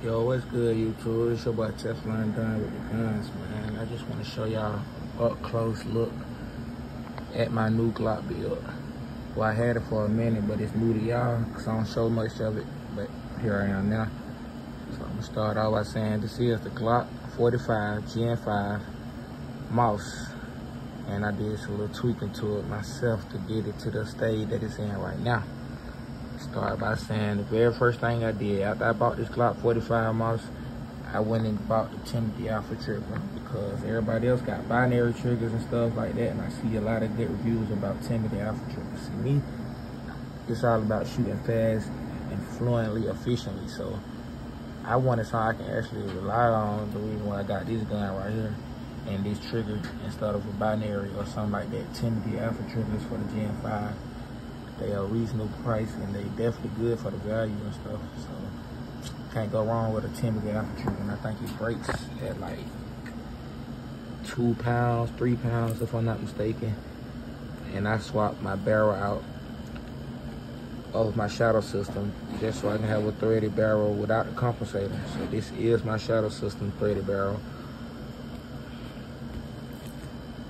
Yo, what's good, YouTube? It's your boy Teflon Don with the guns, man. I just want to show y'all up close look at my new Glock build. Well, I had it for a minute, but it's new to y'all because I don't show much of it. But here I am now. So I'm going to start off by saying this is the Glock 45 Gen 5 MOS. And I did some little tweaking to it myself to get it to the state that it's in right now start by saying the very first thing I did after I bought this Glock 45 MOS, I went and bought the Timney Alpha trigger because everybody else got binary triggers and stuff like that, and I see a lot of good reviews about Timney Alpha triggers. See me, it's all about shooting fast and fluently, efficiently. So I wanted something I can actually rely on. The reason why I got this gun right here and this trigger instead of a binary or something like that. Timney Alpha triggers for the Gen 5 are reasonable price and they definitely good for the value and stuff. So can't go wrong with a Timney Alpha. And I think it breaks at like two pounds, three pounds if I'm not mistaken. And I swapped my barrel out of my shadow system just so I can have a threaded barrel without the compensator. So this is my shadow system threaded barrel.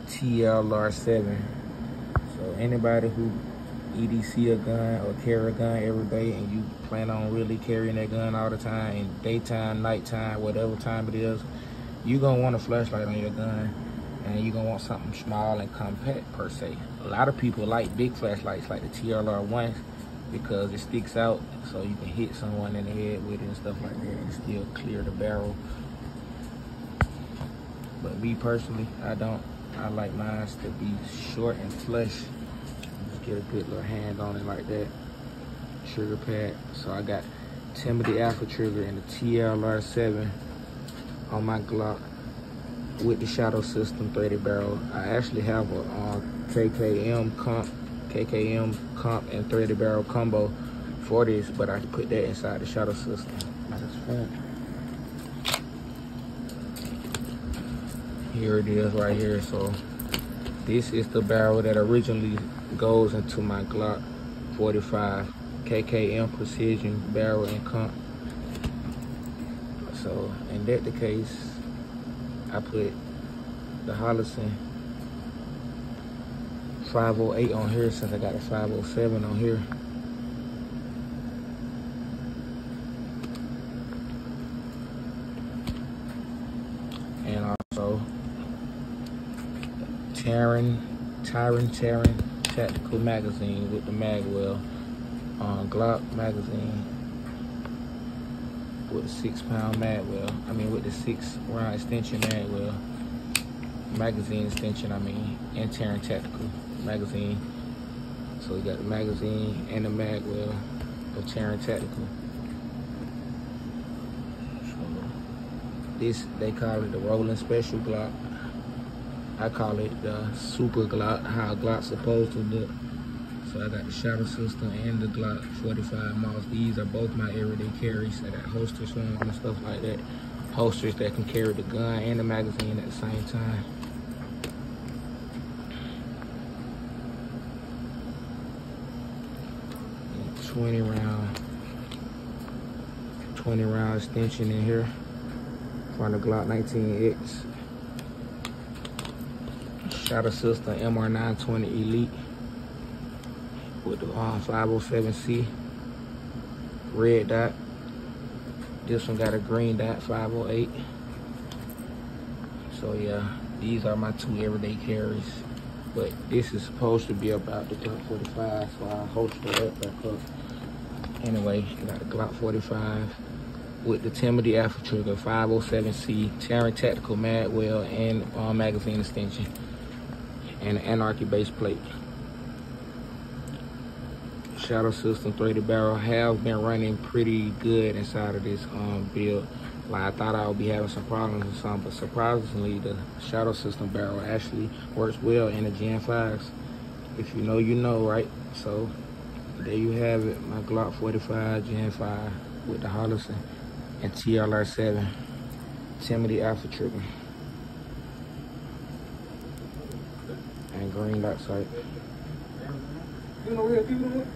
TLR7. So anybody who EDC a gun or carry a gun every day and you plan on really carrying that gun all the time in daytime, nighttime, whatever time it is, you're gonna want a flashlight on your gun and you're gonna want something small and compact per se. A lot of people like big flashlights like the TLR ones because it sticks out so you can hit someone in the head with it and stuff like that and still clear the barrel. But me personally, I don't. I like mine to be short and flush get a good little hand on it like that. Trigger pad. So I got Timney Alpha trigger and the TLR7 on my Glock with the shadow system threaded barrel. I actually have a uh, KKM comp, KKM comp and threaded barrel combo for this, but I put that inside the shadow system. That's fun. Here it is right here. So this is the barrel that originally goes into my Glock 45 KKM Precision Barrel and Comp. So, in that the case, I put the Holosun 508 on here since I got a 507 on here. And also Taran, Tyron Taran tactical magazine with the magwell um, Glock magazine with the six pound magwell. I mean with the six round extension magwell. Magazine extension, I mean, and Taran Tactical magazine. So we got the magazine and the magwell of Taran Tactical. This, they call it the Rolling Special Glock. I call it the Super Glock, how Glock's supposed to look. So I got the shadow system and the Glock 45 MOS. These are both my everyday carries. I got holsters them and stuff like that. Holsters that can carry the gun and the magazine at the same time. And 20 round, 20 round extension in here from the Glock 19X. Shadow System MR920 Elite with the uh, 507C red dot. This one got a green dot 508. So yeah, these are my two everyday carries. But this is supposed to be about the Glock 45, so I holster that back up. Anyway, got the Glock 45 with the Timney Alpha Trigger 507C, Taran Tactical Magwell, and uh, magazine extension and Anarchy base plate. Shadow system threaded barrel have been running pretty good inside of this um, build. Like I thought I would be having some problems or something, but surprisingly the shadow system barrel actually works well in the Gen 5s. If you know, you know, right? So there you have it, my Glock 45 Gen 5 with the Holosun and TLR7 Timney Alpha Trigger. and green sight. You know,